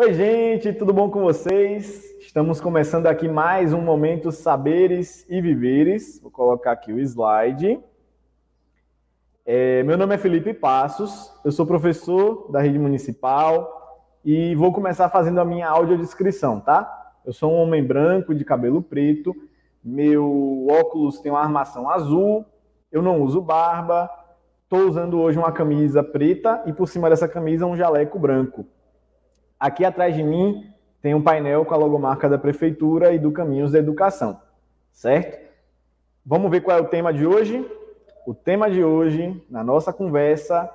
Oi, gente, tudo bom com vocês? Estamos começando aqui mais um momento Saberes e Viveres. Vou colocar aqui o slide. É, meu nome é Felipe Passos, eu sou professor da rede municipal e vou começar fazendo a minha audiodescrição, tá? Eu sou um homem branco de cabelo preto, meu óculos tem uma armação azul, eu não uso barba, estou usando hoje uma camisa preta e por cima dessa camisa um jaleco branco. Aqui atrás de mim tem um painel com a logomarca da prefeitura e do Caminhos da Educação, certo? Vamos ver qual é o tema de hoje? O tema de hoje, na nossa conversa,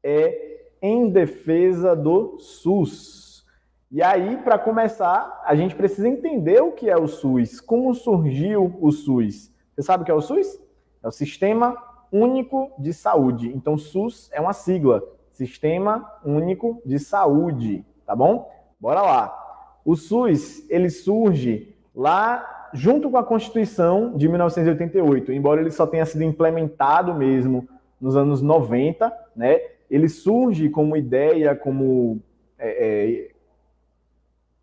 é em defesa do SUS. E aí, para começar, a gente precisa entender o que é o SUS, como surgiu o SUS. Você sabe o que é o SUS? É o Sistema Único de Saúde. Então, SUS é uma sigla, Sistema Único de Saúde, tá bom? Bora lá. O SUS, ele surge lá junto com a Constituição de 1988, embora ele só tenha sido implementado mesmo nos anos 90, né, ele surge como ideia, como é, é,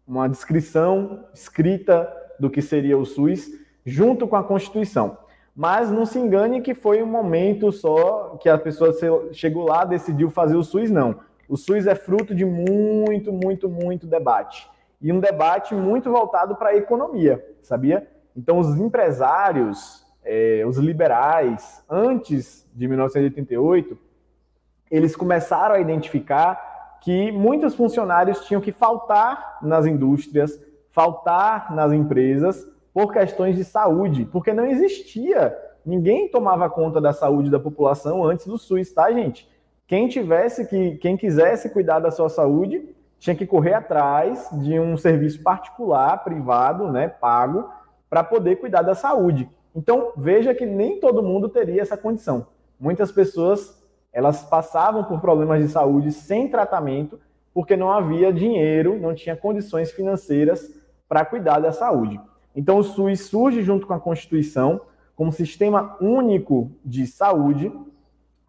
uma descrição escrita do que seria o SUS, junto com a Constituição. Mas não se engane que foi um momento só que a pessoa chegou lá, decidiu fazer o SUS, não. O SUS é fruto de muito, muito, muito debate e um debate muito voltado para a economia, sabia? Então, os empresários, é, os liberais, antes de 1988, eles começaram a identificar que muitos funcionários tinham que faltar nas indústrias, faltar nas empresas por questões de saúde, porque não existia, ninguém tomava conta da saúde da população antes do SUS, tá, gente? Quem tivesse que, quem quisesse cuidar da sua saúde, tinha que correr atrás de um serviço particular, privado, né, pago, para poder cuidar da saúde. Então, veja que nem todo mundo teria essa condição. Muitas pessoas, elas passavam por problemas de saúde sem tratamento, porque não havia dinheiro, não tinha condições financeiras para cuidar da saúde. Então, o SUS surge junto com a Constituição como sistema único de saúde,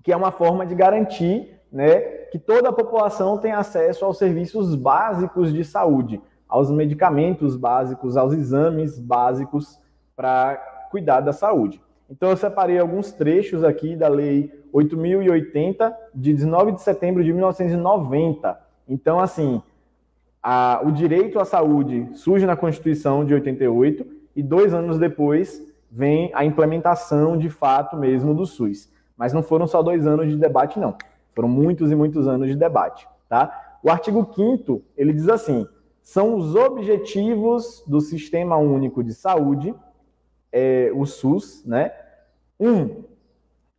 que é uma forma de garantir né, que toda a população tem acesso aos serviços básicos de saúde, aos medicamentos básicos, aos exames básicos para cuidar da saúde. Então, eu separei alguns trechos aqui da Lei 8.080, de 19 de setembro de 1990. Então, assim, a, o direito à saúde surge na Constituição de 88 e dois anos depois vem a implementação de fato mesmo do SUS. Mas não foram só dois anos de debate, não. Foram muitos e muitos anos de debate, tá? O artigo 5 ele diz assim: são os objetivos do Sistema Único de Saúde, é, o SUS, né? Um,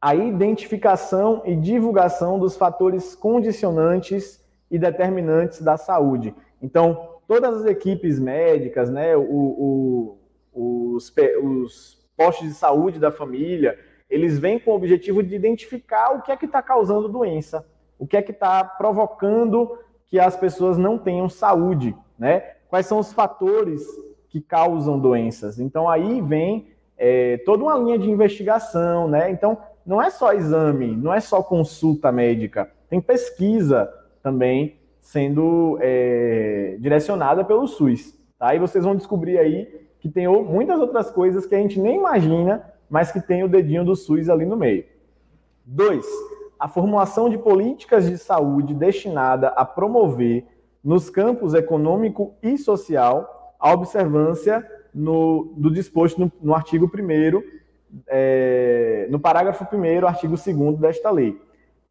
a identificação e divulgação dos fatores condicionantes e determinantes da saúde. Então, todas as equipes médicas, né, o, o, os, os postos de saúde da família, eles vêm com o objetivo de identificar o que é que está causando doença, o que é que está provocando que as pessoas não tenham saúde, né? Quais são os fatores que causam doenças? Então aí vem é, toda uma linha de investigação, né? Então não é só exame, não é só consulta médica, tem pesquisa também sendo é, direcionada pelo SUS, tá? Vocês vão descobrir aí que tem muitas outras coisas que a gente nem imagina mas que tem o dedinho do SUS ali no meio. Dois, a formulação de políticas de saúde destinada a promover, nos campos econômico e social, a observância no, do disposto no, no artigo 1 é, no parágrafo 1 artigo 2 desta lei.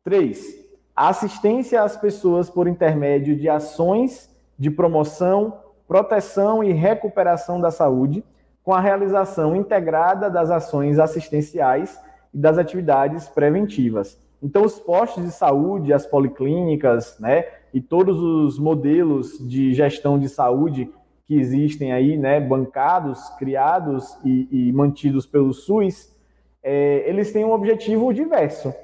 Três, a assistência às pessoas por intermédio de ações de promoção, proteção e recuperação da saúde, com a realização integrada das ações assistenciais e das atividades preventivas. Então, os postos de saúde, as policlínicas, né, e todos os modelos de gestão de saúde que existem aí, né, bancados, criados e, e mantidos pelo SUS, é, eles têm um objetivo diverso,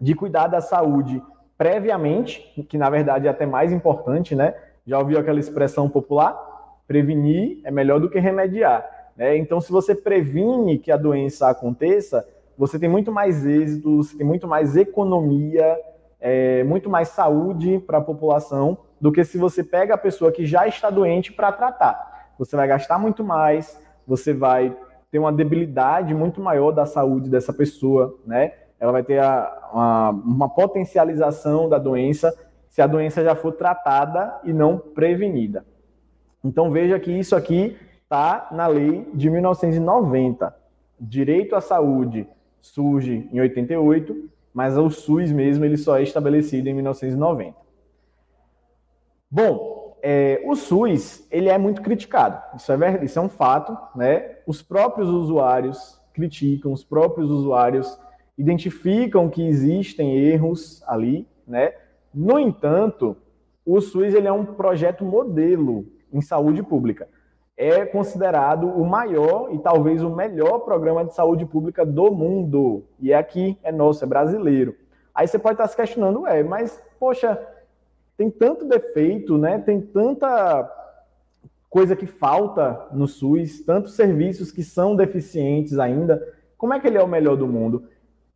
de cuidar da saúde previamente, que na verdade é até mais importante, né? Já ouviu aquela expressão popular? Prevenir é melhor do que remediar. Né? Então, se você previne que a doença aconteça, você tem muito mais êxito, você tem muito mais economia, é, muito mais saúde para a população do que se você pega a pessoa que já está doente para tratar. Você vai gastar muito mais, você vai ter uma debilidade muito maior da saúde dessa pessoa, né? Ela vai ter a, uma, uma potencialização da doença se a doença já for tratada e não prevenida. Então veja que isso aqui está na lei de 1990. Direito à saúde surge em 88, mas o SUS mesmo ele só é estabelecido em 1990. Bom, é, o SUS ele é muito criticado. Isso é verdade, isso é um fato, né? Os próprios usuários criticam, os próprios usuários identificam que existem erros ali, né? No entanto, o SUS ele é um projeto modelo em saúde pública. É considerado o maior e talvez o melhor programa de saúde pública do mundo. E é aqui, é nosso, é brasileiro. Aí você pode estar se questionando, é, mas, poxa, tem tanto defeito, né? Tem tanta coisa que falta no SUS, tantos serviços que são deficientes ainda. Como é que ele é o melhor do mundo?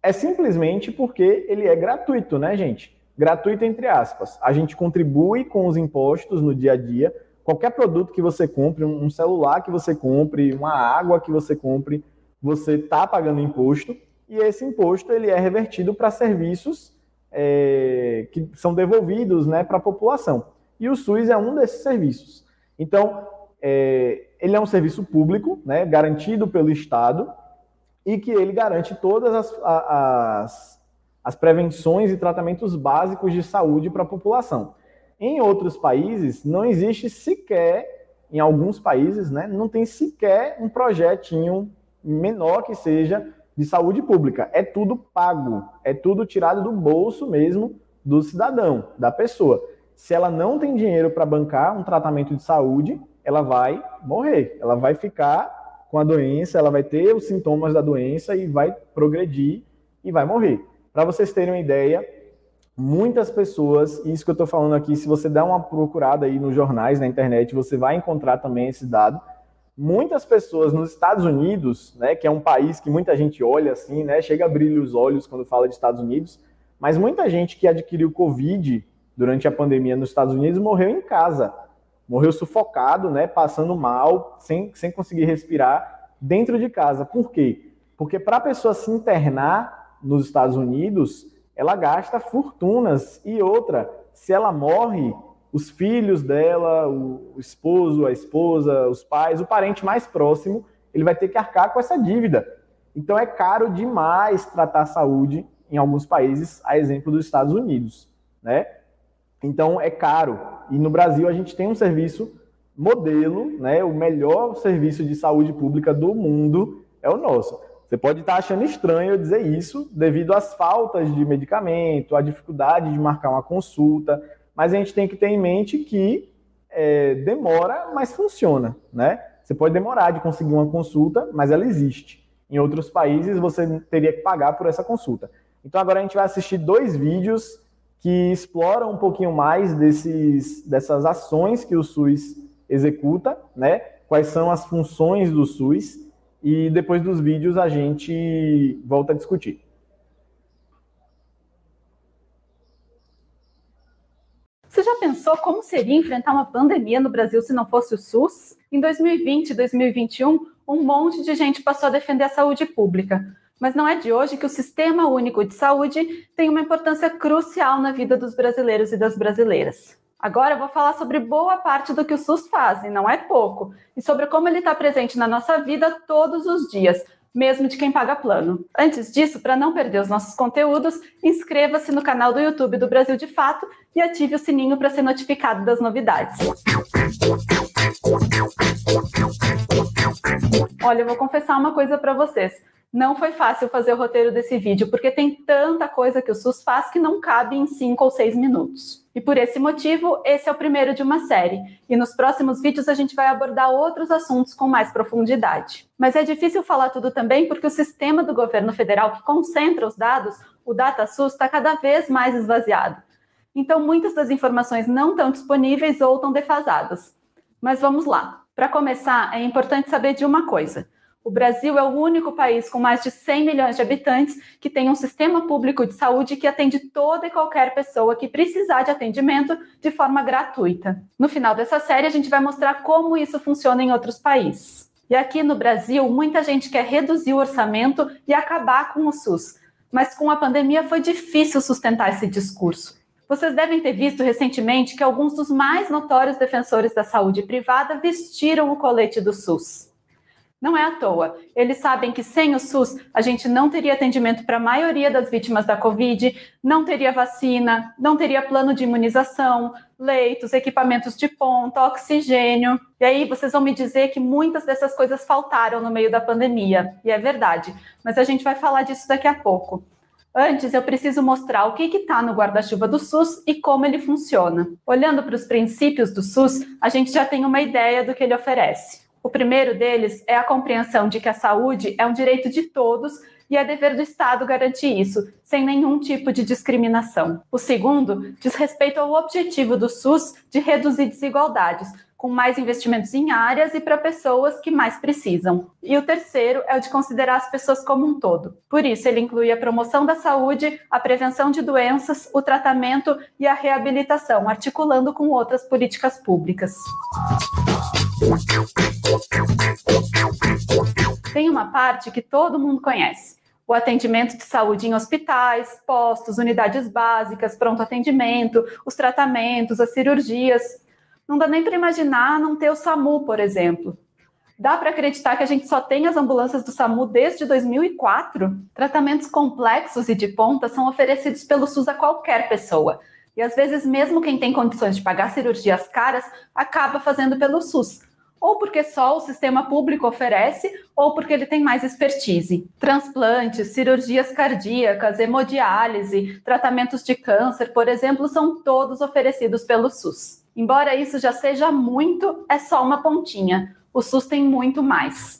É simplesmente porque ele é gratuito, né, gente? Gratuito entre aspas. A gente contribui com os impostos no dia a dia. Qualquer produto que você compre, um celular que você compre, uma água que você compre, você está pagando imposto e esse imposto ele é revertido para serviços é, que são devolvidos né, para a população. E o SUS é um desses serviços. Então, é, ele é um serviço público, né, garantido pelo Estado, e que ele garante todas as, as, as prevenções e tratamentos básicos de saúde para a população. Em outros países, não existe sequer, em alguns países, né, não tem sequer um projetinho menor que seja de saúde pública. É tudo pago, é tudo tirado do bolso mesmo do cidadão, da pessoa. Se ela não tem dinheiro para bancar um tratamento de saúde, ela vai morrer, ela vai ficar com a doença, ela vai ter os sintomas da doença e vai progredir e vai morrer. Para vocês terem uma ideia, muitas pessoas, isso que eu estou falando aqui, se você der uma procurada aí nos jornais, na internet, você vai encontrar também esse dado. Muitas pessoas nos Estados Unidos, né, que é um país que muita gente olha assim, né, chega a brilhar os olhos quando fala de Estados Unidos, mas muita gente que adquiriu Covid durante a pandemia nos Estados Unidos morreu em casa morreu sufocado, né, passando mal, sem, sem conseguir respirar dentro de casa. Por quê? Porque para a pessoa se internar nos Estados Unidos, ela gasta fortunas. E outra, se ela morre, os filhos dela, o esposo, a esposa, os pais, o parente mais próximo, ele vai ter que arcar com essa dívida. Então é caro demais tratar a saúde em alguns países, a exemplo dos Estados Unidos, né? Então é caro. E no Brasil a gente tem um serviço modelo, né? O melhor serviço de saúde pública do mundo é o nosso. Você pode estar achando estranho eu dizer isso devido às faltas de medicamento, à dificuldade de marcar uma consulta, mas a gente tem que ter em mente que é, demora, mas funciona, né? Você pode demorar de conseguir uma consulta, mas ela existe. Em outros países você teria que pagar por essa consulta. Então agora a gente vai assistir dois vídeos que explora um pouquinho mais desses, dessas ações que o SUS executa, né? Quais são as funções do SUS e depois dos vídeos a gente volta a discutir. Você já pensou como seria enfrentar uma pandemia no Brasil se não fosse o SUS? Em 2020 e 2021, um monte de gente passou a defender a saúde pública mas não é de hoje que o Sistema Único de Saúde tem uma importância crucial na vida dos brasileiros e das brasileiras. Agora eu vou falar sobre boa parte do que o SUS faz, e não é pouco, e sobre como ele está presente na nossa vida todos os dias, mesmo de quem paga plano. Antes disso, para não perder os nossos conteúdos, inscreva-se no canal do YouTube do Brasil de Fato e ative o sininho para ser notificado das novidades. Olha, eu vou confessar uma coisa para vocês. Não foi fácil fazer o roteiro desse vídeo, porque tem tanta coisa que o SUS faz que não cabe em 5 ou 6 minutos. E por esse motivo, esse é o primeiro de uma série. E nos próximos vídeos a gente vai abordar outros assuntos com mais profundidade. Mas é difícil falar tudo também porque o sistema do governo federal que concentra os dados, o DataSUS, está cada vez mais esvaziado. Então, muitas das informações não estão disponíveis ou estão defasadas. Mas vamos lá. Para começar, é importante saber de uma coisa. O Brasil é o único país com mais de 100 milhões de habitantes que tem um sistema público de saúde que atende toda e qualquer pessoa que precisar de atendimento de forma gratuita. No final dessa série, a gente vai mostrar como isso funciona em outros países. E aqui no Brasil, muita gente quer reduzir o orçamento e acabar com o SUS, mas com a pandemia foi difícil sustentar esse discurso. Vocês devem ter visto recentemente que alguns dos mais notórios defensores da saúde privada vestiram o colete do SUS. Não é à toa. Eles sabem que sem o SUS a gente não teria atendimento para a maioria das vítimas da Covid, não teria vacina, não teria plano de imunização, leitos, equipamentos de ponta, oxigênio. E aí vocês vão me dizer que muitas dessas coisas faltaram no meio da pandemia. E é verdade. Mas a gente vai falar disso daqui a pouco. Antes, eu preciso mostrar o que está no guarda-chuva do SUS e como ele funciona. Olhando para os princípios do SUS, a gente já tem uma ideia do que ele oferece. O primeiro deles é a compreensão de que a saúde é um direito de todos e é dever do Estado garantir isso, sem nenhum tipo de discriminação. O segundo diz respeito ao objetivo do SUS de reduzir desigualdades, com mais investimentos em áreas e para pessoas que mais precisam. E o terceiro é o de considerar as pessoas como um todo. Por isso, ele inclui a promoção da saúde, a prevenção de doenças, o tratamento e a reabilitação, articulando com outras políticas públicas. Tem uma parte que todo mundo conhece. O atendimento de saúde em hospitais, postos, unidades básicas, pronto atendimento, os tratamentos, as cirurgias. Não dá nem para imaginar não ter o SAMU, por exemplo. Dá para acreditar que a gente só tem as ambulâncias do SAMU desde 2004? Tratamentos complexos e de ponta são oferecidos pelo SUS a qualquer pessoa. E às vezes, mesmo quem tem condições de pagar cirurgias caras, acaba fazendo pelo SUS. Ou porque só o sistema público oferece, ou porque ele tem mais expertise. Transplantes, cirurgias cardíacas, hemodiálise, tratamentos de câncer, por exemplo, são todos oferecidos pelo SUS. Embora isso já seja muito, é só uma pontinha. O SUS tem muito mais.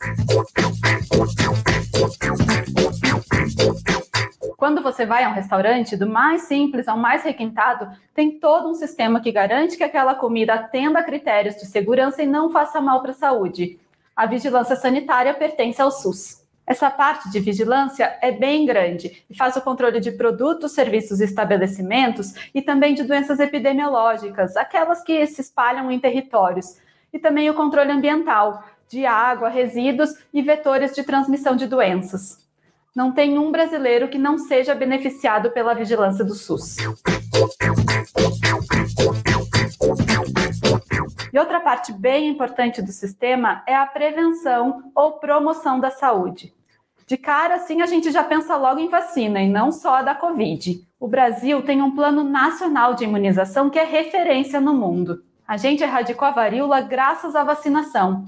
Quando você vai a um restaurante, do mais simples ao mais requintado, tem todo um sistema que garante que aquela comida atenda a critérios de segurança e não faça mal para a saúde. A vigilância sanitária pertence ao SUS. Essa parte de vigilância é bem grande e faz o controle de produtos, serviços e estabelecimentos e também de doenças epidemiológicas, aquelas que se espalham em territórios, e também o controle ambiental, de água, resíduos e vetores de transmissão de doenças. Não tem um brasileiro que não seja beneficiado pela vigilância do SUS. E outra parte bem importante do sistema é a prevenção ou promoção da saúde. De cara, assim, a gente já pensa logo em vacina e não só a da Covid. O Brasil tem um plano nacional de imunização que é referência no mundo. A gente erradicou a varíola graças à vacinação.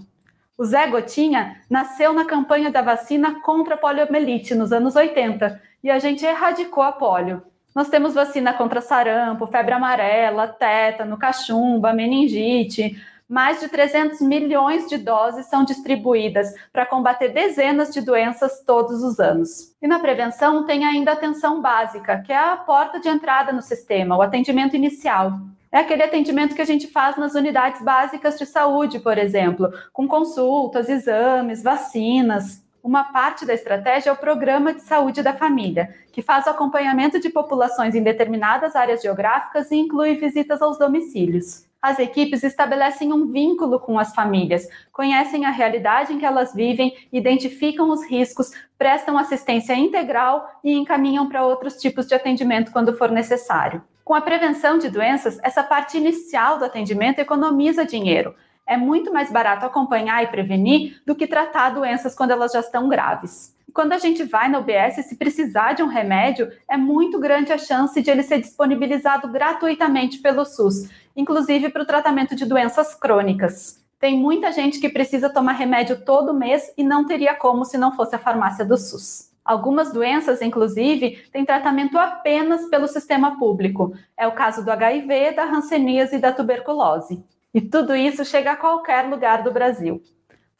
O Zé Gotinha nasceu na campanha da vacina contra a poliomielite nos anos 80 e a gente erradicou a polio. Nós temos vacina contra sarampo, febre amarela, tétano, cachumba, meningite, mais de 300 milhões de doses são distribuídas para combater dezenas de doenças todos os anos. E na prevenção tem ainda a atenção básica, que é a porta de entrada no sistema, o atendimento inicial. É aquele atendimento que a gente faz nas unidades básicas de saúde, por exemplo, com consultas, exames, vacinas. Uma parte da estratégia é o Programa de Saúde da Família, que faz o acompanhamento de populações em determinadas áreas geográficas e inclui visitas aos domicílios as equipes estabelecem um vínculo com as famílias, conhecem a realidade em que elas vivem, identificam os riscos, prestam assistência integral e encaminham para outros tipos de atendimento quando for necessário. Com a prevenção de doenças, essa parte inicial do atendimento economiza dinheiro. É muito mais barato acompanhar e prevenir do que tratar doenças quando elas já estão graves. Quando a gente vai na UBS, se precisar de um remédio, é muito grande a chance de ele ser disponibilizado gratuitamente pelo SUS inclusive para o tratamento de doenças crônicas. Tem muita gente que precisa tomar remédio todo mês e não teria como se não fosse a farmácia do SUS. Algumas doenças, inclusive, têm tratamento apenas pelo sistema público. É o caso do HIV, da hanseníase e da tuberculose. E tudo isso chega a qualquer lugar do Brasil.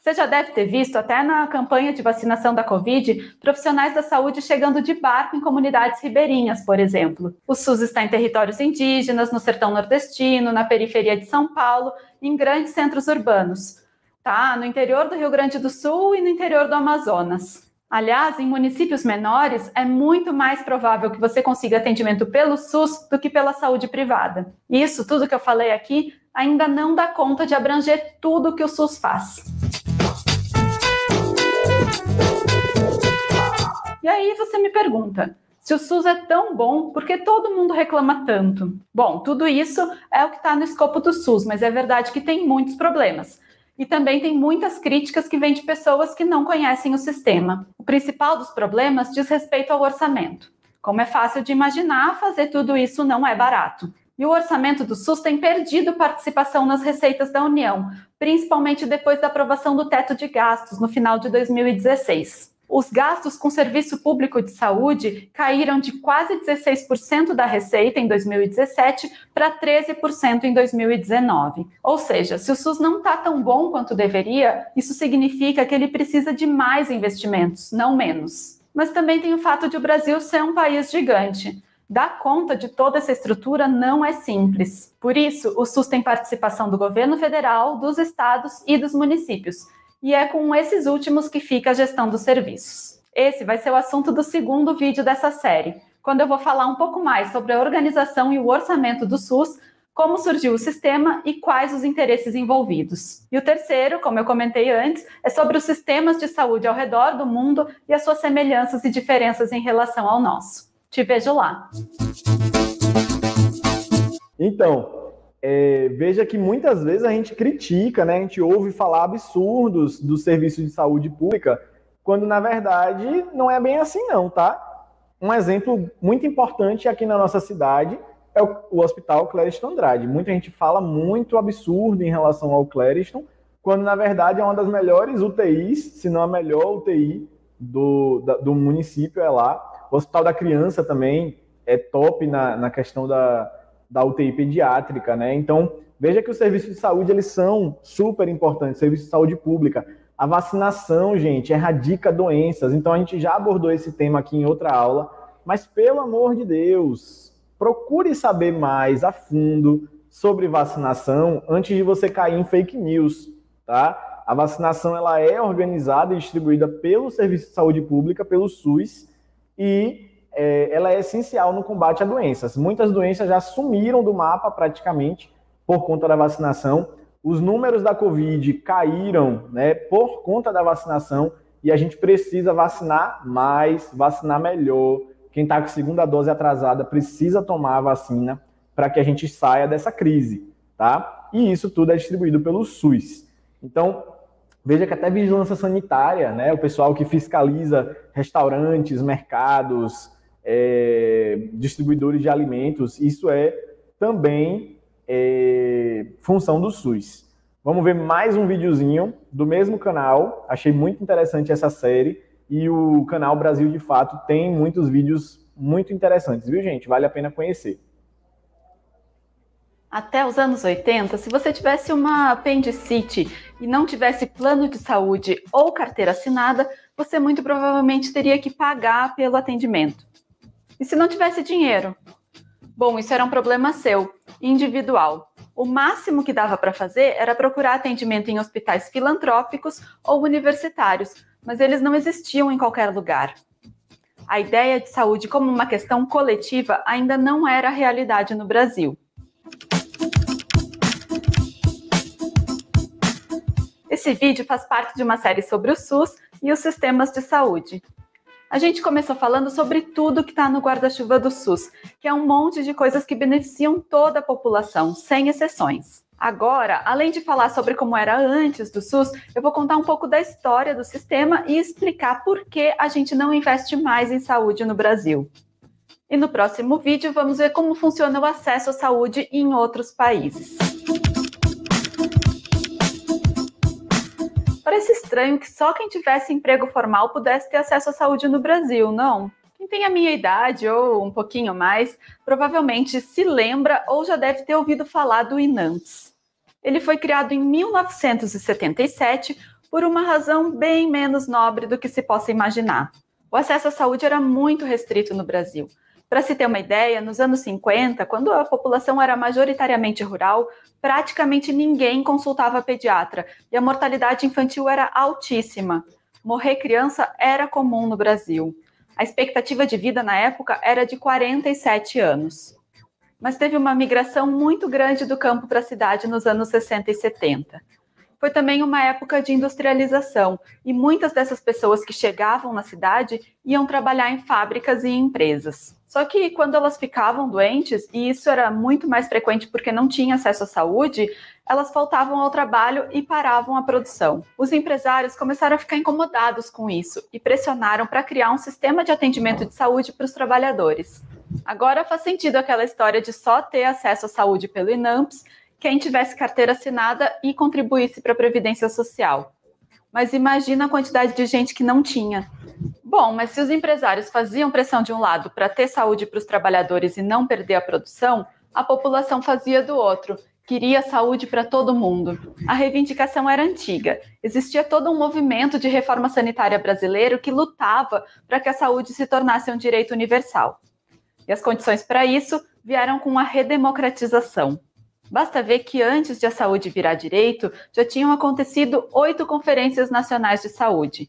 Você já deve ter visto, até na campanha de vacinação da Covid, profissionais da saúde chegando de barco em comunidades ribeirinhas, por exemplo. O SUS está em territórios indígenas, no sertão nordestino, na periferia de São Paulo, em grandes centros urbanos. tá? No interior do Rio Grande do Sul e no interior do Amazonas. Aliás, em municípios menores, é muito mais provável que você consiga atendimento pelo SUS do que pela saúde privada. Isso, tudo que eu falei aqui, ainda não dá conta de abranger tudo que o SUS faz. E aí você me pergunta, se o SUS é tão bom, por que todo mundo reclama tanto? Bom, tudo isso é o que está no escopo do SUS, mas é verdade que tem muitos problemas. E também tem muitas críticas que vêm de pessoas que não conhecem o sistema. O principal dos problemas diz respeito ao orçamento. Como é fácil de imaginar, fazer tudo isso não é barato. E o orçamento do SUS tem perdido participação nas receitas da União, principalmente depois da aprovação do teto de gastos no final de 2016 os gastos com serviço público de saúde caíram de quase 16% da receita em 2017 para 13% em 2019. Ou seja, se o SUS não está tão bom quanto deveria, isso significa que ele precisa de mais investimentos, não menos. Mas também tem o fato de o Brasil ser um país gigante. Dar conta de toda essa estrutura não é simples. Por isso, o SUS tem participação do governo federal, dos estados e dos municípios e é com esses últimos que fica a gestão dos serviços. Esse vai ser o assunto do segundo vídeo dessa série, quando eu vou falar um pouco mais sobre a organização e o orçamento do SUS, como surgiu o sistema e quais os interesses envolvidos. E o terceiro, como eu comentei antes, é sobre os sistemas de saúde ao redor do mundo e as suas semelhanças e diferenças em relação ao nosso. Te vejo lá. Então, é, veja que muitas vezes a gente critica, né, a gente ouve falar absurdos do serviço de saúde pública, quando na verdade não é bem assim não, tá? Um exemplo muito importante aqui na nossa cidade é o, o Hospital Clériston Andrade. Muita gente fala muito absurdo em relação ao Clériston, quando na verdade é uma das melhores UTIs, se não a melhor UTI do, da, do município é lá. O Hospital da Criança também é top na, na questão da, da UTI pediátrica, né? Então, veja que os serviços de saúde, eles são super importantes, serviço de saúde pública. A vacinação, gente, erradica doenças. Então, a gente já abordou esse tema aqui em outra aula, mas pelo amor de Deus, procure saber mais a fundo sobre vacinação antes de você cair em fake news, tá? A vacinação ela é organizada e distribuída pelo Serviço de Saúde Pública, pelo SUS, e é, ela é essencial no combate a doenças. Muitas doenças já sumiram do mapa praticamente por conta da vacinação. Os números da Covid caíram né, por conta da vacinação e a gente precisa vacinar mais, vacinar melhor. Quem está com segunda dose atrasada precisa tomar a vacina para que a gente saia dessa crise, tá? E isso tudo é distribuído pelo SUS. Então, veja que até vigilância sanitária, né, o pessoal que fiscaliza restaurantes, mercados, é, distribuidores de alimentos, isso é também é, função do SUS. Vamos ver mais um videozinho do mesmo canal. Achei muito interessante essa série e o canal Brasil de Fato tem muitos vídeos muito interessantes, viu, gente? Vale a pena conhecer. Até os anos 80, se você tivesse uma apendicite e não tivesse plano de saúde ou carteira assinada, você muito provavelmente teria que pagar pelo atendimento. E se não tivesse dinheiro? Bom, isso era um problema seu, individual. O máximo que dava para fazer era procurar atendimento em hospitais filantrópicos ou universitários, mas eles não existiam em qualquer lugar. A ideia de saúde como uma questão coletiva ainda não era realidade no Brasil. Esse vídeo faz parte de uma série sobre o SUS e os sistemas de saúde. A gente começou falando sobre tudo que está no guarda-chuva do SUS, que é um monte de coisas que beneficiam toda a população, sem exceções. Agora, além de falar sobre como era antes do SUS, eu vou contar um pouco da história do sistema e explicar por que a gente não investe mais em saúde no Brasil. E no próximo vídeo vamos ver como funciona o acesso à saúde em outros países. Parece estranho que só quem tivesse emprego formal pudesse ter acesso à saúde no Brasil, não? Quem tem a minha idade ou um pouquinho mais, provavelmente se lembra ou já deve ter ouvido falar do INANTS. Ele foi criado em 1977 por uma razão bem menos nobre do que se possa imaginar. O acesso à saúde era muito restrito no Brasil. Para se ter uma ideia, nos anos 50, quando a população era majoritariamente rural, praticamente ninguém consultava pediatra e a mortalidade infantil era altíssima. Morrer criança era comum no Brasil. A expectativa de vida na época era de 47 anos. Mas teve uma migração muito grande do campo para a cidade nos anos 60 e 70 foi também uma época de industrialização e muitas dessas pessoas que chegavam na cidade iam trabalhar em fábricas e em empresas. Só que quando elas ficavam doentes, e isso era muito mais frequente porque não tinha acesso à saúde, elas faltavam ao trabalho e paravam a produção. Os empresários começaram a ficar incomodados com isso e pressionaram para criar um sistema de atendimento de saúde para os trabalhadores. Agora faz sentido aquela história de só ter acesso à saúde pelo INAMPS quem tivesse carteira assinada e contribuísse para a Previdência Social. Mas imagina a quantidade de gente que não tinha. Bom, mas se os empresários faziam pressão de um lado para ter saúde para os trabalhadores e não perder a produção, a população fazia do outro, queria saúde para todo mundo. A reivindicação era antiga. Existia todo um movimento de reforma sanitária brasileiro que lutava para que a saúde se tornasse um direito universal. E as condições para isso vieram com a redemocratização. Basta ver que antes de a saúde virar direito, já tinham acontecido oito conferências nacionais de saúde.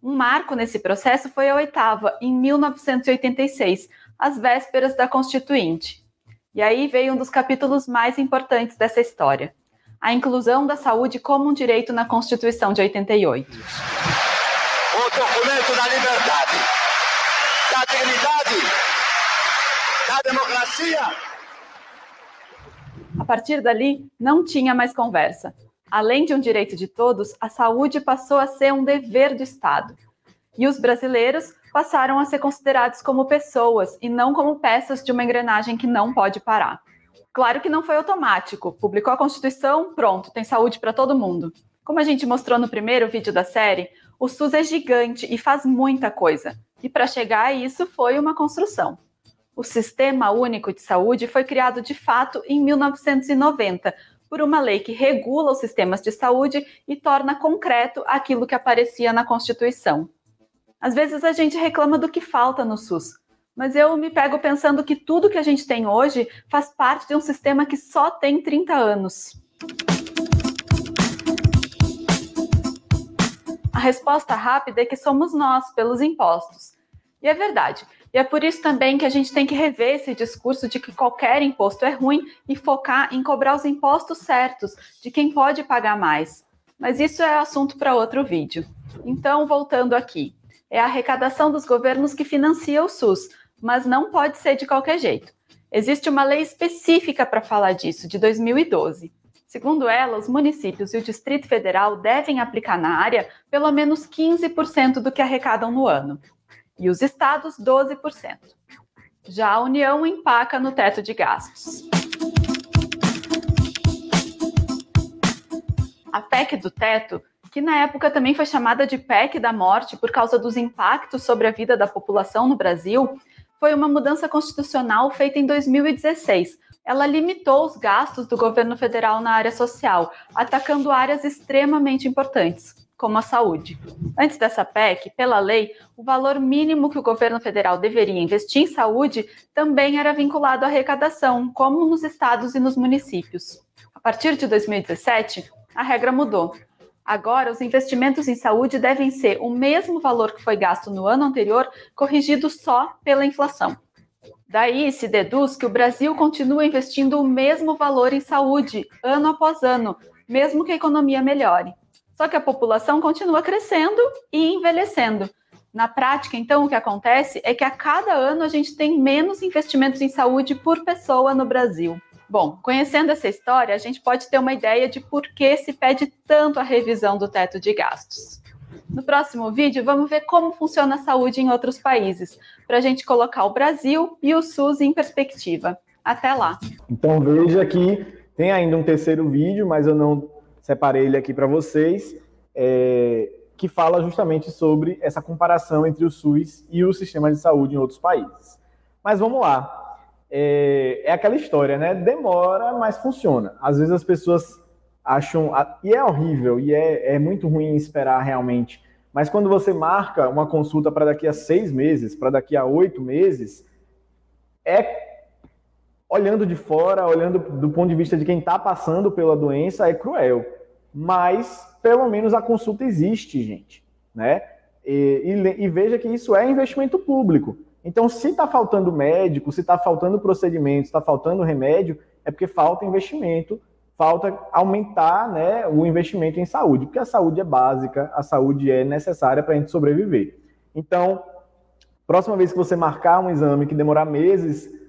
Um marco nesse processo foi a oitava, em 1986, às vésperas da Constituinte. E aí veio um dos capítulos mais importantes dessa história: a inclusão da saúde como um direito na Constituição de 88. O documento da liberdade, da dignidade, da democracia a partir dali, não tinha mais conversa. Além de um direito de todos, a saúde passou a ser um dever do Estado. E os brasileiros passaram a ser considerados como pessoas e não como peças de uma engrenagem que não pode parar. Claro que não foi automático. Publicou a Constituição, pronto, tem saúde para todo mundo. Como a gente mostrou no primeiro vídeo da série, o SUS é gigante e faz muita coisa. E para chegar a isso foi uma construção. O Sistema Único de Saúde foi criado de fato em 1990 por uma lei que regula os sistemas de saúde e torna concreto aquilo que aparecia na Constituição. Às vezes a gente reclama do que falta no SUS, mas eu me pego pensando que tudo que a gente tem hoje faz parte de um sistema que só tem 30 anos. A resposta rápida é que somos nós, pelos impostos. E é verdade. E é por isso também que a gente tem que rever esse discurso de que qualquer imposto é ruim e focar em cobrar os impostos certos de quem pode pagar mais. Mas isso é assunto para outro vídeo. Então, voltando aqui, é a arrecadação dos governos que financia o SUS, mas não pode ser de qualquer jeito. Existe uma lei específica para falar disso, de 2012. Segundo ela, os municípios e o Distrito Federal devem aplicar na área pelo menos 15% do que arrecadam no ano e os estados 12%. Já a União empaca no teto de gastos. A PEC do teto, que na época também foi chamada de PEC da morte por causa dos impactos sobre a vida da população no Brasil, foi uma mudança constitucional feita em 2016. Ela limitou os gastos do governo federal na área social, atacando áreas extremamente importantes, como a saúde. Antes dessa PEC, pela lei, o valor mínimo que o governo federal deveria investir em saúde também era vinculado à arrecadação, como nos estados e nos municípios. A partir de 2017, a regra mudou. Agora, os investimentos em saúde devem ser o mesmo valor que foi gasto no ano anterior, corrigido só pela inflação. Daí se deduz que o Brasil continua investindo o mesmo valor em saúde, ano após ano, mesmo que a economia melhore. Só que a população continua crescendo e envelhecendo. Na prática, então, o que acontece é que a cada ano a gente tem menos investimentos em saúde por pessoa no Brasil. Bom, conhecendo essa história, a gente pode ter uma ideia de por que se pede tanto a revisão do teto de gastos. No próximo vídeo, vamos ver como funciona a saúde em outros países, para a gente colocar o Brasil e o SUS em perspectiva. Até lá! Então veja que tem ainda um terceiro vídeo, mas eu não separei ele aqui para vocês, é, que fala justamente sobre essa comparação entre o SUS e o sistema de saúde em outros países. Mas vamos lá. É, é aquela história, né? Demora, mas funciona. Às vezes as pessoas acham. E é horrível, e é, é muito ruim esperar realmente. Mas quando você marca uma consulta para daqui a seis meses, para daqui a oito meses, é olhando de fora, olhando do ponto de vista de quem está passando pela doença, é cruel. Mas, pelo menos, a consulta existe, gente. Né? E, e, e veja que isso é investimento público. Então, se está faltando médico, se está faltando procedimento, está faltando remédio, é porque falta investimento, falta aumentar né, o investimento em saúde, porque a saúde é básica, a saúde é necessária para a gente sobreviver. Então, próxima vez que você marcar um exame que demorar meses,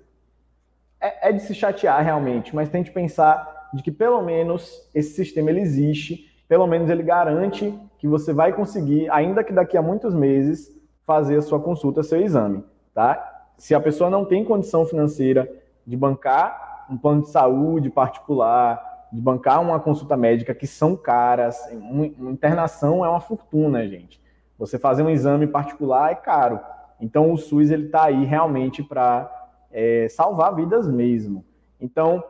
é, é de se chatear realmente, mas tente pensar de que pelo menos esse sistema ele existe, pelo menos ele garante que você vai conseguir, ainda que daqui a muitos meses, fazer a sua consulta, seu exame tá? Se a pessoa não tem condição financeira de bancar um plano de saúde particular, de bancar uma consulta médica que são caras, uma internação é uma fortuna, gente. Você fazer um exame particular é caro. Então o SUS ele está aí realmente para é, salvar vidas mesmo. Então,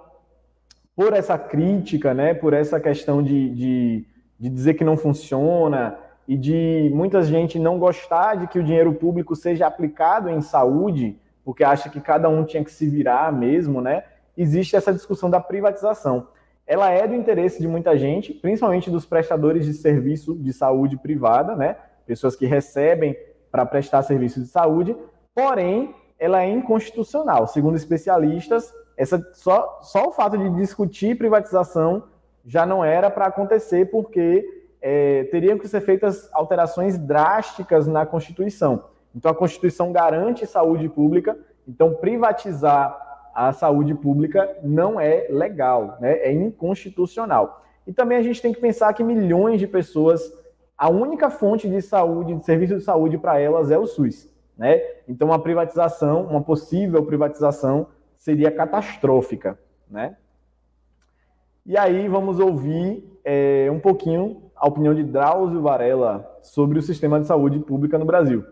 por essa crítica, né, por essa questão de, de, de dizer que não funciona, e de muita gente não gostar de que o dinheiro público seja aplicado em saúde, porque acha que cada um tinha que se virar mesmo, né? Existe essa discussão da privatização. Ela é do interesse de muita gente, principalmente dos prestadores de serviço de saúde privada, né? Pessoas que recebem para prestar serviço de saúde, porém, ela é inconstitucional. Segundo especialistas, essa, só, só o fato de discutir privatização já não era para acontecer, porque é, teriam que ser feitas alterações drásticas na Constituição. Então, a Constituição garante saúde pública, então, privatizar a saúde pública não é legal, né? é inconstitucional. E também a gente tem que pensar que milhões de pessoas, a única fonte de saúde, de serviço de saúde para elas é o SUS. Né? Então, uma privatização, uma possível privatização, seria catastrófica. Né? E aí, vamos ouvir é, um pouquinho a opinião de Drauzio Varela sobre o sistema de saúde pública no Brasil.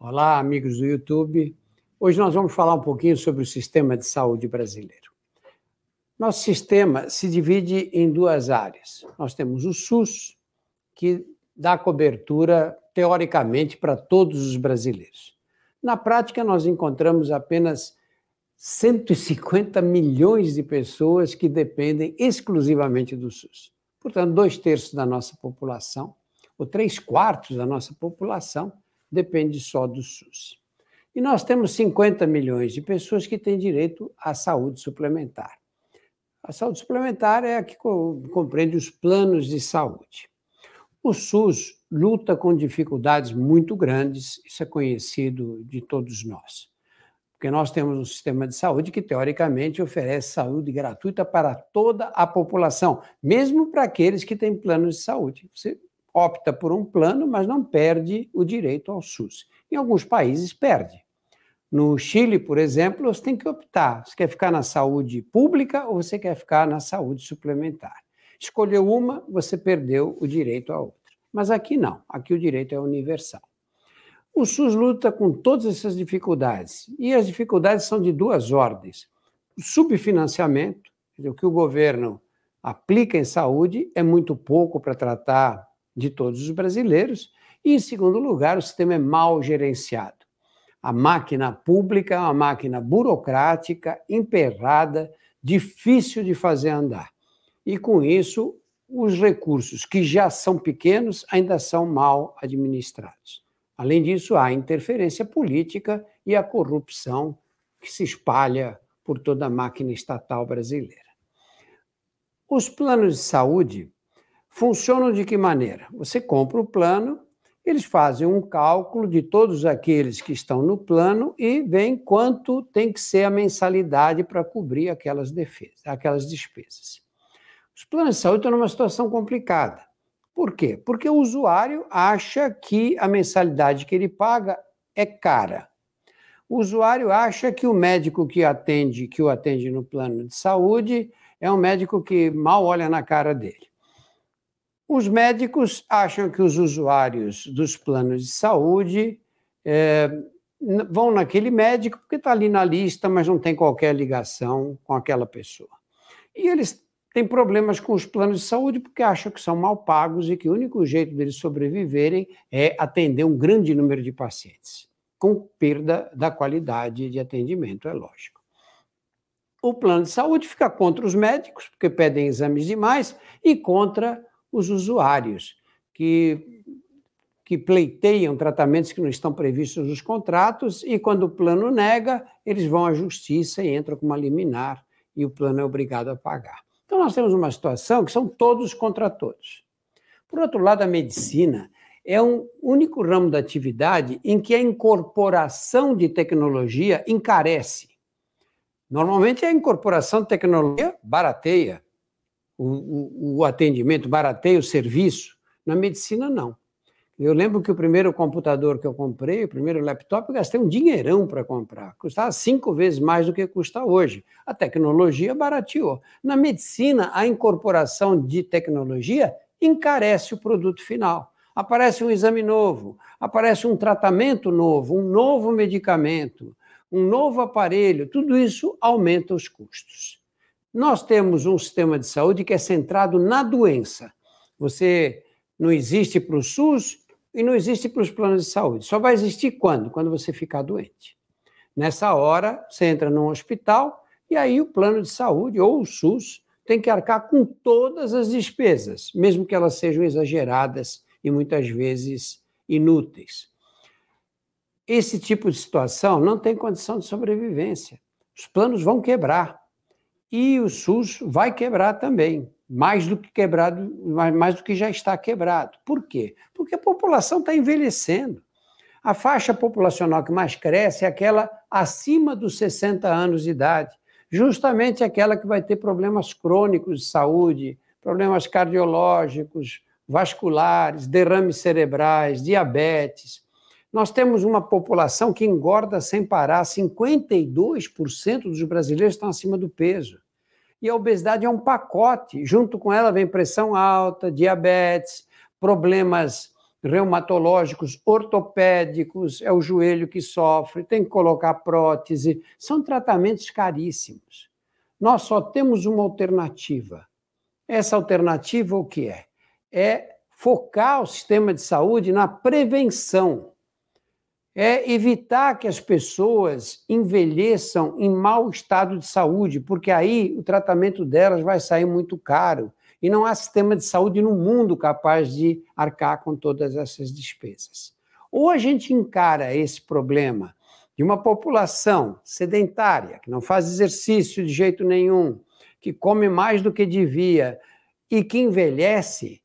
Olá, amigos do YouTube. Hoje nós vamos falar um pouquinho sobre o sistema de saúde brasileiro. Nosso sistema se divide em duas áreas. Nós temos o SUS, que dá cobertura, teoricamente, para todos os brasileiros. Na prática, nós encontramos apenas 150 milhões de pessoas que dependem exclusivamente do SUS. Portanto, dois terços da nossa população, ou três quartos da nossa população, depende só do SUS. E nós temos 50 milhões de pessoas que têm direito à saúde suplementar. A saúde suplementar é a que compreende os planos de saúde. O SUS luta com dificuldades muito grandes, isso é conhecido de todos nós. Porque nós temos um sistema de saúde que, teoricamente, oferece saúde gratuita para toda a população, mesmo para aqueles que têm planos de saúde. Você opta por um plano, mas não perde o direito ao SUS. Em alguns países, perde. No Chile, por exemplo, você tem que optar. Você quer ficar na saúde pública ou você quer ficar na saúde suplementar? Escolheu uma, você perdeu o direito à outra. Mas aqui não, aqui o direito é universal. O SUS luta com todas essas dificuldades, e as dificuldades são de duas ordens. O subfinanciamento, o que o governo aplica em saúde é muito pouco para tratar de todos os brasileiros, e, em segundo lugar, o sistema é mal gerenciado. A máquina pública é uma máquina burocrática, emperrada, difícil de fazer andar. E, com isso, os recursos, que já são pequenos, ainda são mal administrados. Além disso, há a interferência política e a corrupção que se espalha por toda a máquina estatal brasileira. Os planos de saúde funcionam de que maneira? Você compra o plano, eles fazem um cálculo de todos aqueles que estão no plano e veem quanto tem que ser a mensalidade para cobrir aquelas, defesas, aquelas despesas. Os planos de saúde estão numa situação complicada. Por quê? Porque o usuário acha que a mensalidade que ele paga é cara. O usuário acha que o médico que atende, que o atende no plano de saúde, é um médico que mal olha na cara dele. Os médicos acham que os usuários dos planos de saúde é, vão naquele médico porque está ali na lista, mas não tem qualquer ligação com aquela pessoa. E eles tem problemas com os planos de saúde porque acham que são mal pagos e que o único jeito deles sobreviverem é atender um grande número de pacientes. com perda da qualidade de atendimento, é lógico. O plano de saúde fica contra os médicos, porque pedem exames demais, e contra os usuários, que, que pleiteiam tratamentos que não estão previstos nos contratos, e quando o plano nega, eles vão à justiça e entram com uma liminar, e o plano é obrigado a pagar. Então, nós temos uma situação que são todos contra todos. Por outro lado, a medicina é um único ramo da atividade em que a incorporação de tecnologia encarece. Normalmente, a incorporação de tecnologia barateia o, o, o atendimento, barateia o serviço. Na medicina, não. Eu lembro que o primeiro computador que eu comprei, o primeiro laptop, eu gastei um dinheirão para comprar. Custava cinco vezes mais do que custa hoje. A tecnologia barateou. Na medicina, a incorporação de tecnologia encarece o produto final. Aparece um exame novo, aparece um tratamento novo, um novo medicamento, um novo aparelho, tudo isso aumenta os custos. Nós temos um sistema de saúde que é centrado na doença. Você não existe para o SUS e não existe para os planos de saúde. Só vai existir quando? Quando você ficar doente. Nessa hora, você entra num hospital e aí o plano de saúde ou o SUS tem que arcar com todas as despesas, mesmo que elas sejam exageradas e muitas vezes inúteis. Esse tipo de situação não tem condição de sobrevivência. Os planos vão quebrar e o SUS vai quebrar também, mais do que quebrado, mais do que já está quebrado. Por quê? Porque a população está envelhecendo. A faixa populacional que mais cresce é aquela acima dos 60 anos de idade justamente aquela que vai ter problemas crônicos de saúde, problemas cardiológicos, vasculares, derrames cerebrais, diabetes. Nós temos uma população que engorda sem parar, 52% dos brasileiros estão acima do peso. E a obesidade é um pacote, junto com ela vem pressão alta, diabetes, problemas reumatológicos, ortopédicos, é o joelho que sofre, tem que colocar prótese. São tratamentos caríssimos. Nós só temos uma alternativa. Essa alternativa o que é? É focar o sistema de saúde na prevenção. É evitar que as pessoas envelheçam em mau estado de saúde, porque aí o tratamento delas vai sair muito caro e não há sistema de saúde no mundo capaz de arcar com todas essas despesas. Ou a gente encara esse problema de uma população sedentária, que não faz exercício de jeito nenhum, que come mais do que devia e que envelhece,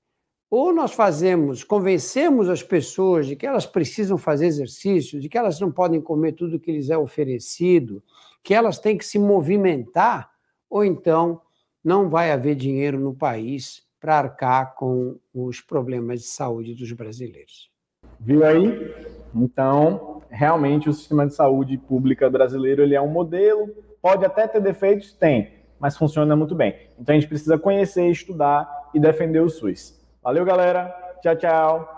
ou nós fazemos, convencemos as pessoas de que elas precisam fazer exercício, de que elas não podem comer tudo que lhes é oferecido, que elas têm que se movimentar, ou então não vai haver dinheiro no país para arcar com os problemas de saúde dos brasileiros. Viu aí? Então, realmente o sistema de saúde pública brasileiro ele é um modelo, pode até ter defeitos, tem, mas funciona muito bem. Então a gente precisa conhecer, estudar e defender o SUS. Valeu, galera. Tchau, tchau.